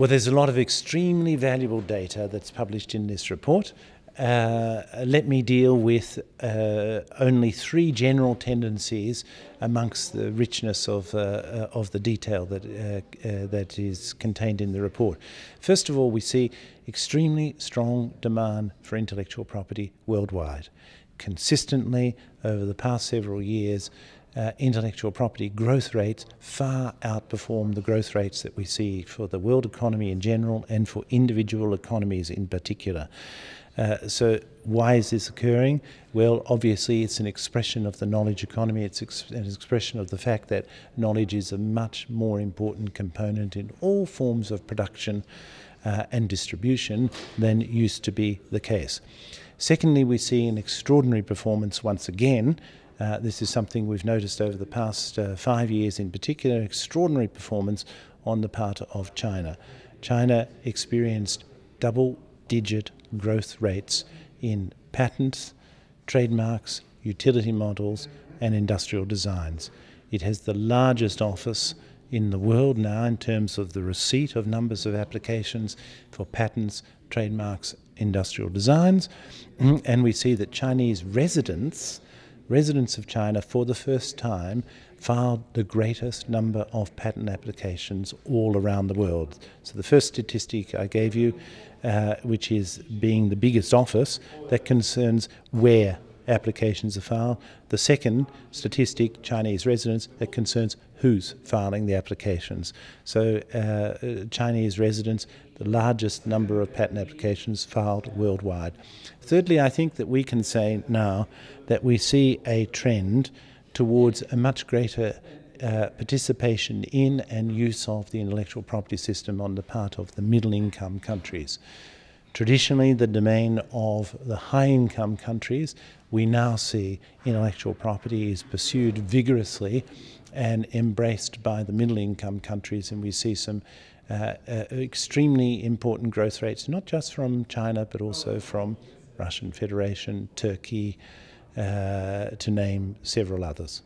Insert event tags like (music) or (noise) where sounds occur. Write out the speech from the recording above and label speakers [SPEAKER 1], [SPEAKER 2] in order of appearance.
[SPEAKER 1] Well, there's a lot of extremely valuable data that's published in this report. Uh, let me deal with uh, only three general tendencies amongst the richness of, uh, uh of the detail that, uh, uh, that is contained in the report. First of all, we see extremely strong demand for intellectual property worldwide. Consistently, over the past several years, uh, intellectual property growth rates far outperform the growth rates that we see for the world economy in general and for individual economies in particular. Uh, so why is this occurring? Well, obviously it's an expression of the knowledge economy. It's ex an expression of the fact that knowledge is a much more important component in all forms of production uh, and distribution than used to be the case. Secondly, we see an extraordinary performance once again uh, this is something we've noticed over the past uh, five years in particular, extraordinary performance on the part of China. China experienced double digit growth rates in patents, trademarks, utility models, and industrial designs. It has the largest office in the world now in terms of the receipt of numbers of applications for patents, trademarks, industrial designs. (clears throat) And we see that Chinese residents residents of China for the first time filed the greatest number of patent applications all around the world. So the first statistic I gave you, uh, which is being the biggest office, that concerns where applications are filed. The second statistic, Chinese residents, that concerns who's filing the applications. So uh, Chinese residents, the largest number of patent applications filed worldwide. Thirdly, I think that we can say now that we see a trend towards a much greater uh, participation in and use of the intellectual property system on the part of the middle income countries. Traditionally, the domain of the high income countries, we now see intellectual property is pursued vigorously and embraced by the middle income countries, and we see some uh, uh, extremely important growth rates, not just from China, but also from Russian Federation, Turkey, uh, to name several others.